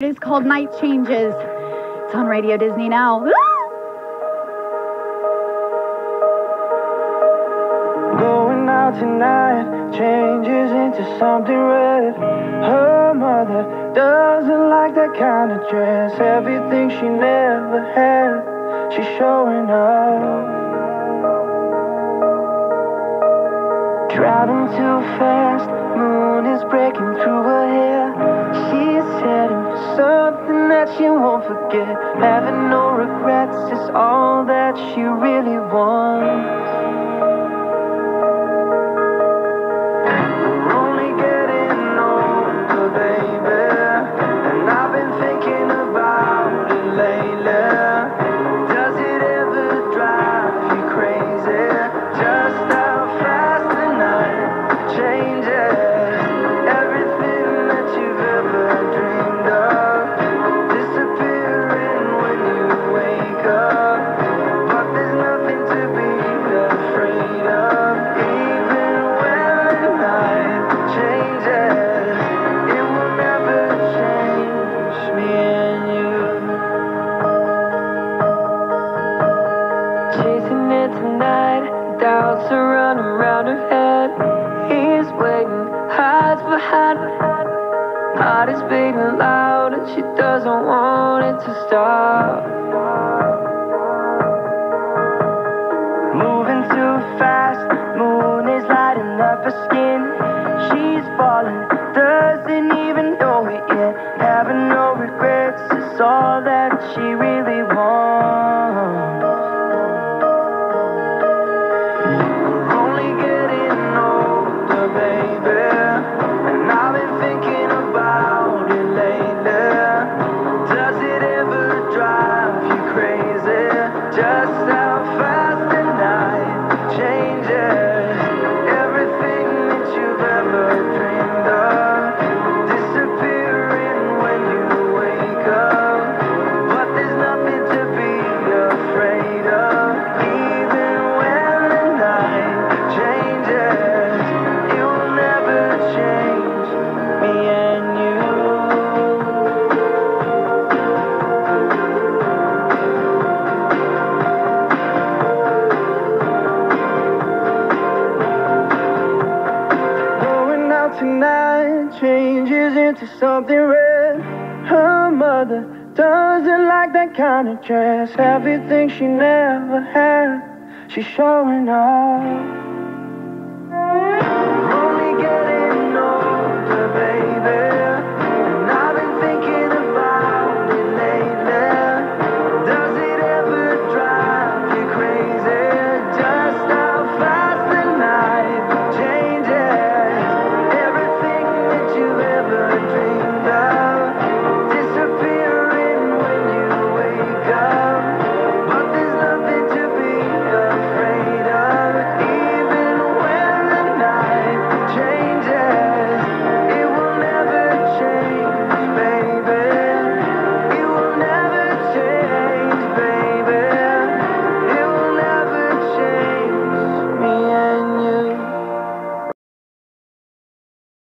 It is called Night Changes. It's on Radio Disney now. Going out tonight changes into something red. Her mother doesn't like that kind of dress. Everything she never had, she's showing up. Driving too fast, moon is breaking through that she won't forget. Having no regrets is all that she really wants. Doubts are running round her head. He's waiting, hides behind. Heart is beating loud, and she doesn't want it to stop. Moving too fast, moon is lighting up her skin. She's falling, doesn't even know it Just tonight changes into something red. Her mother doesn't like that kind of dress. Everything she never had, she's showing off.